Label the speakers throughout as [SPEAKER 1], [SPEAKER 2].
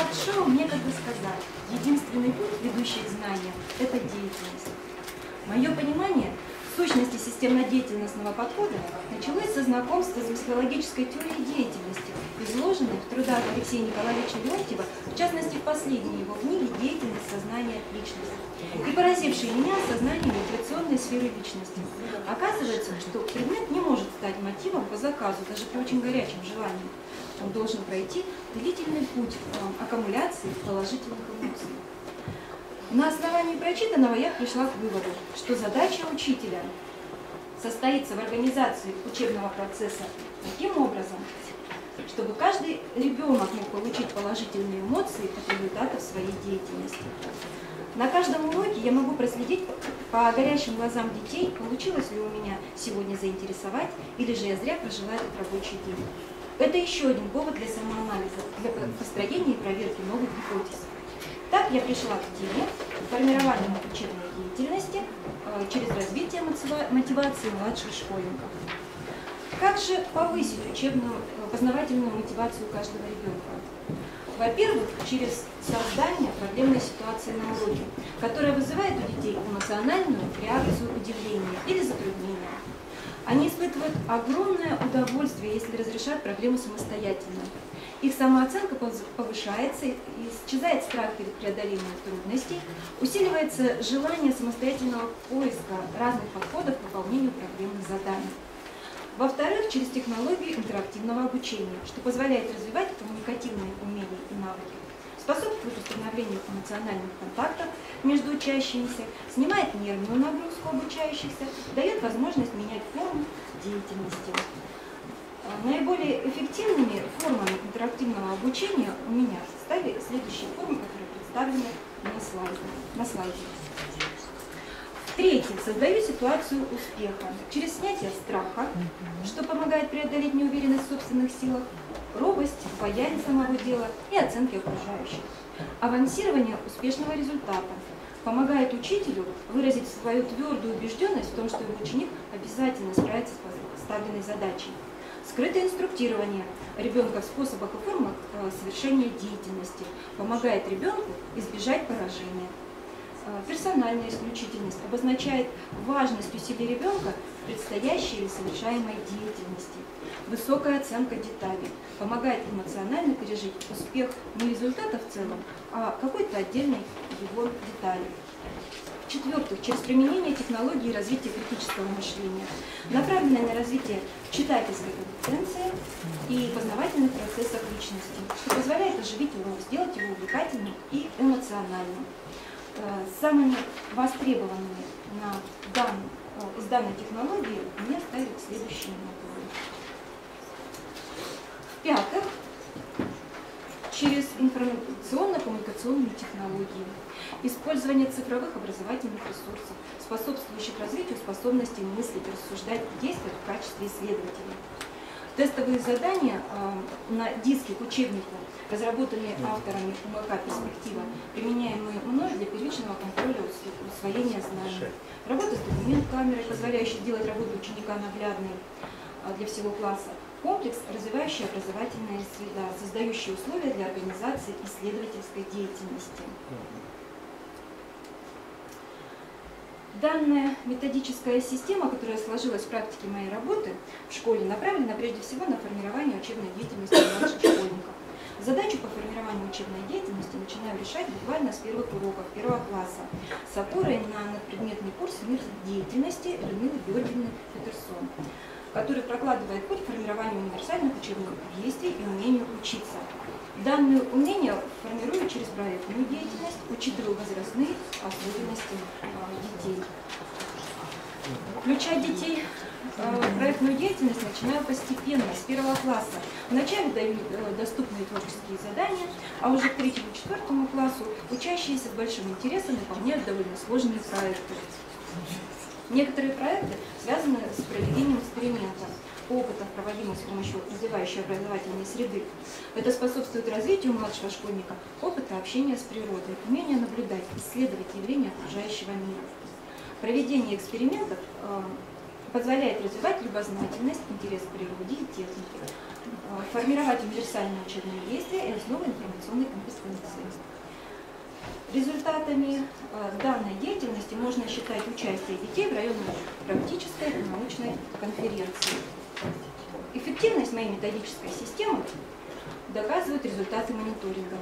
[SPEAKER 1] Эдуард Шоу некогда сказал, единственный путь, ведущий к знаниям, это деятельность. Мое понимание сущности системно-деятельностного подхода началось со знакомства с психологической теорией деятельности, изложенной в трудах Алексея Николаевича Леонтьева, в частности в последней его книге «Деятельность сознания личности», и поразившей меня сознанием мотивационной сферы личности. Оказывается, что предмет не может стать мотивом по заказу, даже при очень горячем желании. Он должен пройти длительный путь э, аккумуляции положительных эмоций. На основании прочитанного я пришла к выводу, что задача учителя состоится в организации учебного процесса таким образом, чтобы каждый ребенок мог получить положительные эмоции от результатов своей деятельности. На каждом уроке я могу проследить по горящим глазам детей, получилось ли у меня сегодня заинтересовать, или же я зря прожила этот рабочий день. Это еще один повод для самоанализа, для построения и проверки новых гипотез. Так я пришла к теме формирования учебной деятельности э, через развитие мотивации младших школьников. Как же повысить учебную познавательную мотивацию каждого ребенка? Во-первых, через создание проблемной ситуации на уроке, которая вызывает у детей эмоциональную реакцию удивления или затруднения. Они испытывают огромное удовольствие, если разрешают проблему самостоятельно. Их самооценка повышается, исчезает страх перед преодолением трудностей, усиливается желание самостоятельного поиска разных подходов к выполнению проблемных заданий. Во-вторых, через технологию интерактивного обучения, что позволяет развивать коммуникативные умения и навыки, способствует установлению эмоциональных контактов между учащимися, снимает нервную нагрузку обучающихся, дает возможность менять форму деятельности. Наиболее эффективными формами интерактивного обучения у меня стали следующие формы, которые представлены на слайде. На слайде. Третье. Создаю ситуацию успеха через снятие страха, что помогает преодолеть неуверенность в собственных силах, робость, боязнь самого дела и оценки окружающих. Авансирование успешного результата помогает учителю выразить свою твердую убежденность в том, что его ученик обязательно справится с поставленной задачей. Скрытое инструктирование ребенка в способах и формах э, совершения деятельности помогает ребенку избежать поражения. Э, персональная исключительность обозначает важность усилий ребенка в предстоящей или совершаемой деятельности. Высокая оценка деталей помогает эмоционально пережить успех не результата в целом, а какой-то отдельной его детали. В-четвертых, через применение технологий развития критического мышления, направленное на развитие читательской компетенции и познавательных процессов личности, что позволяет оживить урок, сделать его увлекательным и эмоциональным. Э, самыми востребованными на дан, э, из данной технологии мне ставят следующие модули. В-пятых, через информационно-коммуникационные технологии использование цифровых образовательных ресурсов, способствующих развитию способностей мыслить, рассуждать и действовать в качестве исследователей. Тестовые задания э, на диске к учебнику, разработанные авторами УМК «Перспектива», применяемые мной для первичного контроля усвоения знаний. Работа с документ-камерой, позволяющая сделать работу ученика наглядной э, для всего класса. Комплекс, развивающий образовательная среда, создающий условия для организации исследовательской деятельности. Данная методическая система, которая сложилась в практике моей работы в школе, направлена прежде всего на формирование учебной деятельности младших школьников. Задачу по формированию учебной деятельности начинаю решать буквально с первых уроков первого класса с опорой на надпредметный курс «Мир деятельности» Людмилы Георгиевны Петерсон, который прокладывает путь к формированию универсальных учебных действий и умению учиться. Данные умения формирую через проектную деятельность, учитывая возрастные особенности а, детей. Включать детей а, в проектную деятельность начинаю постепенно, с первого класса. Вначале даю э, доступные творческие задания, а уже к третьему-четвертому классу учащиеся с большим интересом выполняют довольно сложные проекты. Некоторые проекты связаны с проведением экспериментов опытов, проводимых с помощью развивающей образовательной среды. Это способствует развитию младшего школьника опыта общения с природой, умения наблюдать, исследовать явления окружающего мира. Проведение экспериментов э, позволяет развивать любознательность, интерес к природе и технике, э, формировать универсальные учебные действия и основы информационной компетенции. Результатами э, данной деятельности можно считать участие детей в районной практической и научной конференции. Эффективность моей методической системы доказывают результаты мониторинга.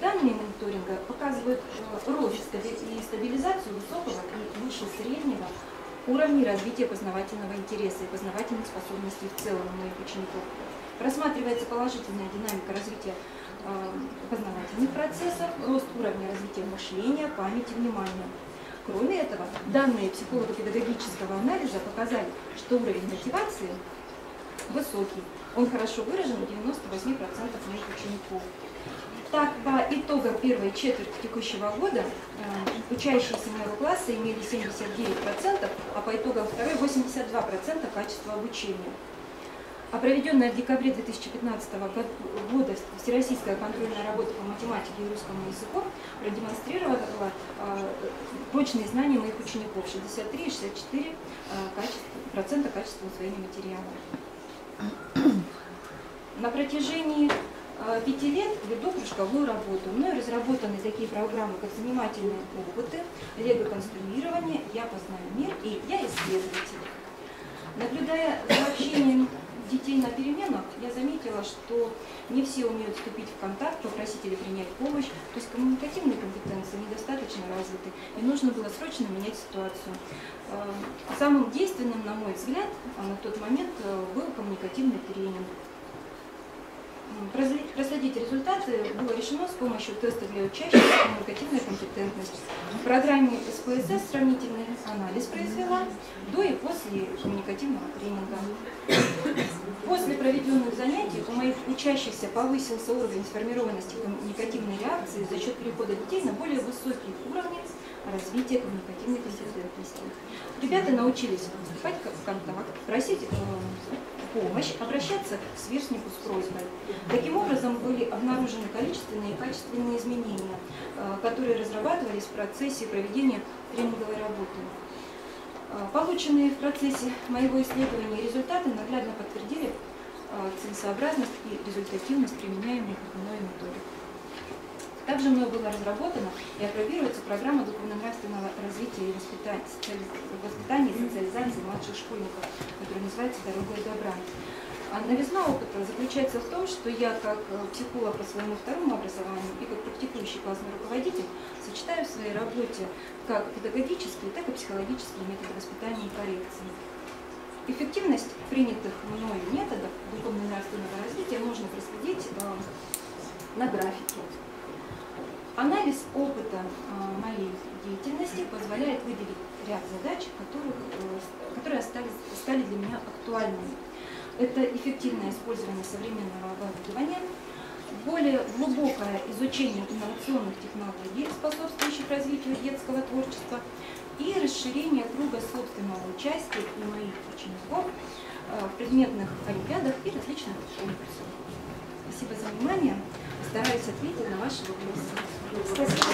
[SPEAKER 1] Данные мониторинга показывают рост и стабилизацию высокого и выше среднего уровней развития познавательного интереса и познавательных способностей в целом у моих учеников. Просматривается положительная динамика развития э, познавательных процессов, рост уровня развития мышления, памяти, внимания. Кроме этого, данные психолого-педагогического анализа показали, что уровень мотивации высокий. Он хорошо выражен у 98% моих учеников. Так, по итогам первой четверти текущего года э, учащиеся моего класса имели 79%, а по итогам второй 82% качества обучения. А проведенная в декабре 2015 года Всероссийская контрольная работа по математике и русскому языку продемонстрировала э, прочные знания моих учеников 63 и 64 э, качества, процента качества усвоения материала. На протяжении Э, пяти лет веду кружковую работу. Мною разработаны такие программы, как занимательные опыты, лего-конструирование, я познаю мир и я исследователь. Наблюдая за общением детей на переменах, я заметила, что не все умеют вступить в контакт, попросить или принять помощь, то есть коммуникативные компетенции недостаточно развиты, и нужно было срочно менять ситуацию. Э, самым действенным, на мой взгляд, на тот момент э, был коммуникативный тренинг. Было решено с помощью теста для учащихся коммуникативная компетентность. В программе СПСС сравнительный анализ произвела до и после коммуникативного тренинга. После проведенных занятий у моих учащихся повысился уровень сформированности коммуникативной реакции за счет перехода детей на более высокие уровни развития коммуникативной компетентности. Ребята научились вступать в контакт, просить э, помощь, обращаться к сверстнику с просьбой. Таким образом, были обнаружены количественные и качественные изменения, э, которые разрабатывались в процессе проведения тренинговой работы. Э, полученные в процессе моего исследования результаты наглядно подтвердили э, целесообразность и результативность применяемых мной методик. Также мной была разработана и апробируется программа духовно-нравственного развития и воспитания и социализации младших школьников, которая называется «Дорогой добра». А новизна опыта заключается в том, что я как э, психолог по своему второму образованию и как практикующий классный руководитель сочетаю в своей работе как педагогические, так и психологические методы воспитания и коррекции. Эффективность принятых мной методов духовно-нравственного развития можно проследить э, на графике. Анализ опыта а, моей деятельности позволяет выделить ряд задач, э, которые стали, стали для меня актуальными. Это эффективное использование современного оборудования, более глубокое изучение инновационных технологий, способствующих развитию детского творчества, и расширение круга собственного участия и моих учеников э, в предметных олимпиадах и различных конкурсах. Спасибо за внимание. Стараюсь ответить на ваши вопросы. Спасибо.